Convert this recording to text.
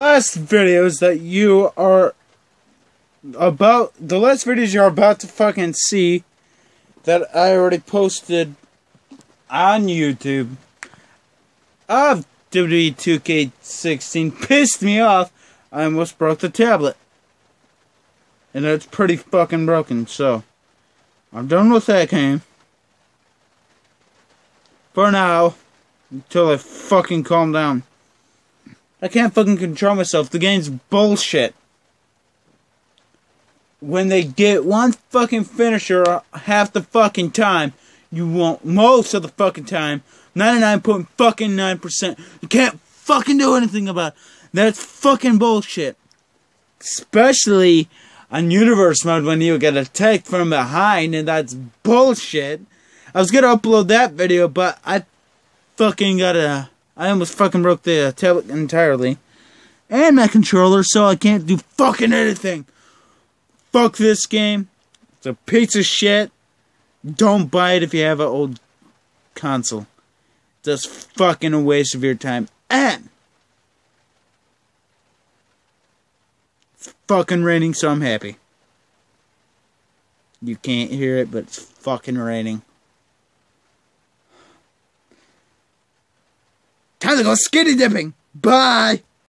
last videos that you are about the last videos you're about to fucking see that I already posted on YouTube of WWE 2K16 pissed me off. I almost broke the tablet. And it's pretty fucking broken, so I'm done with that game. For now. Until I fucking calm down. I can't fucking control myself. The game's bullshit. When they get one fucking finisher half the fucking time, you won't most of the fucking time. 99.9%. You can't fucking do anything about it. That's fucking bullshit. Especially on universe mode when you get attacked from behind and that's bullshit. I was gonna upload that video, but I fucking got a. I almost fucking broke the uh, tablet entirely. And my controller, so I can't do fucking anything. Fuck this game. It's a piece of shit. Don't buy it if you have an old console. Just fucking a waste of your time. And it's fucking raining, so I'm happy. You can't hear it, but it's fucking raining. Time to go skinny dipping. Bye.